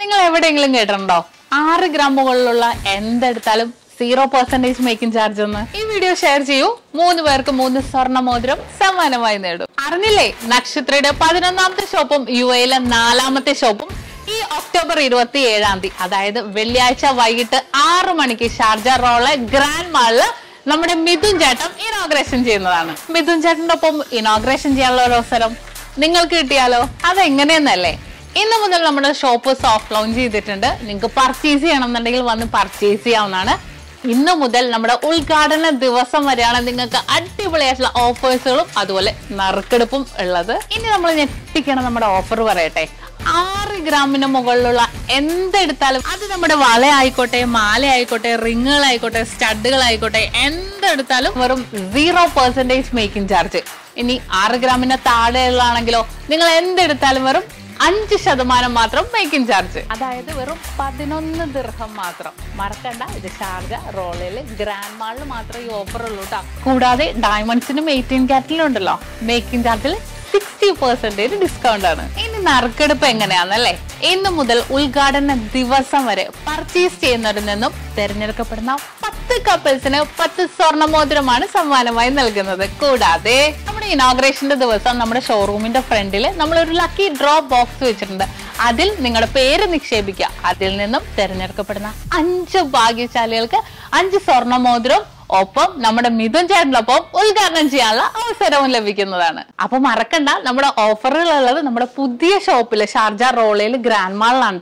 നിങ്ങൾ എവിടെയെങ്കിലും കേട്ടിട്ടുണ്ടോ? ആറ് ഗ്രാമുകളിലുള്ള എന്തെടുത്താലും സീറോ പെർസെന്റേജ് മേക്കിംഗ് ചാർജ് എന്ന്. ഈ വീഡിയോ ഷെയർ ചെയ്യൂ. മൂന്ന് പേർക്ക് മൂന്ന് സ്വർണ മോതിരം സമ്മാനമായി നേടും. അറിഞ്ഞില്ലേ? നക്ഷത്രയുടെ പതിനൊന്നാമത്തെ ഷോപ്പും യു എയിലെ നാലാമത്തെ ഷോപ്പും ഈ ഒക്ടോബർ ഇരുപത്തി ഏഴാം തീയതി അതായത് വെള്ളിയാഴ്ച വൈകിട്ട് ആറു മണിക്ക് ഷാർജ റോൾ ഗ്രാൻഡ് മാളിൽ നമ്മുടെ മിഥുൻ ചേട്ടൻ ഇനോഗ്രേഷൻ ചെയ്യുന്നതാണ്. മിഥുൻ ചേട്ടന്റെ ഒപ്പം ഇനോഗ്രേഷൻ ചെയ്യാനുള്ള ഒരു അവസരം നിങ്ങൾക്ക് കിട്ടിയാലോ? അതെങ്ങനെയെന്നല്ലേ? ഇന്ന് മുതൽ നമ്മുടെ ഷോപ്പ് സോഫ്റ്റ് ലോഞ്ച് ചെയ്തിട്ടുണ്ട്. നിങ്ങൾക്ക് പർച്ചേസ് ചെയ്യണമെന്നുണ്ടെങ്കിൽ വന്ന് പർച്ചേസ് ചെയ്യാവുന്നതാണ്. ഇന്ന് മുതൽ നമ്മുടെ ഉദ്ഘാടന ദിവസം വരെയാണ് നിങ്ങൾക്ക് അടിപൊളിയായിട്ടുള്ള ഓഫേഴ്സുകളും അതുപോലെ നറുക്കെടുപ്പും ഉള്ളത്. ഇനി നമ്മൾ ഞെട്ടിക്കണം നമ്മുടെ ഓഫർ പറയട്ടെ. ആറ് ഗ്രാമിന് മുകളിലുള്ള എന്തെടുത്താലും അത് നമ്മുടെ വള ആയിക്കോട്ടെ മാല ആയിക്കോട്ടെ റിങ്ങുകളായിക്കോട്ടെ സ്റ്റഡുകളായിക്കോട്ടെ എന്തെടുത്താലും വെറും സീറോ പെർസെന്റേജ് മേക്കിംഗ് ചാർജ് ഇനി ആറ് ഗ്രാമിന് താഴെയുള്ളതാണെങ്കിലോ നിങ്ങൾ എന്തെടുത്താലും വെറും അഞ്ച് ശതമാനം മാത്രം മേക്കിംഗ് ചാർജ് അതായത് വെറും പതിനൊന്ന് ദിർഹം മാത്രം. മറക്കണ്ട ഇത് ഷാർജ റോളിൽ ഗ്രാൻഡ് മാളിൽ മാത്രമേ ഈ ഓഫർ ഉള്ളൂ കേട്ടോ കൂടാതെ ഡയമണ്ട്സിനും എയ്റ്റീൻ ക്യാറ്റിലും ഉണ്ടല്ലോ. മേക്കിംഗ് ചാർജിൽ സിക്സ്റ്റി പെർസെന്റേജ് ഡിസ്കൗണ്ട് ആണ്. ഇനി നറുക്കെടുപ്പ് എങ്ങനെയാണെന്നല്ലേ ഇന്ന് മുതൽ ഉദ്ഘാടന ദിവസം വരെ പർച്ചേസ് ചെയ്യുന്നവരിൽ നിന്നും തിരഞ്ഞെടുക്കപ്പെടുന്ന പത്ത് കപ്പിൾസിന് പത്ത് സ്വർണ മോതിരമാണ് സമ്മാനമായി നൽകുന്നത്. കൂടാതെ ഇനോഗ്രേഷന്റെ ദിവസം നമ്മുടെ ഷോറൂമിന്റെ ഫ്രണ്ടിൽ നമ്മൾ ഒരു ലക്കി ഡ്രോ ബോക്സ് വെച്ചിട്ടുണ്ട്. അതിൽ നിങ്ങളുടെ പേര് നിക്ഷേപിക്കുക. അതിൽ നിന്നും തിരഞ്ഞെടുക്കപ്പെടുന്ന അഞ്ച് ഭാഗ്യശാലികൾക്ക് അഞ്ച് സ്വർണ മോതിരം ഒപ്പം നമ്മുടെ മിഥുൻ ചേട്ടനൊപ്പം ഉദ്ഘാടനം ചെയ്യാനുള്ള അവസരവും ലഭിക്കുന്നതാണ്. അപ്പൊ മറക്കണ്ട നമ്മുടെ ഓഫറുകളുള്ളത് നമ്മുടെ പുതിയ ഷോപ്പിലെ ഷാർജ റോളയിൽ ഗ്രാൻഡ് മാളിലാണ്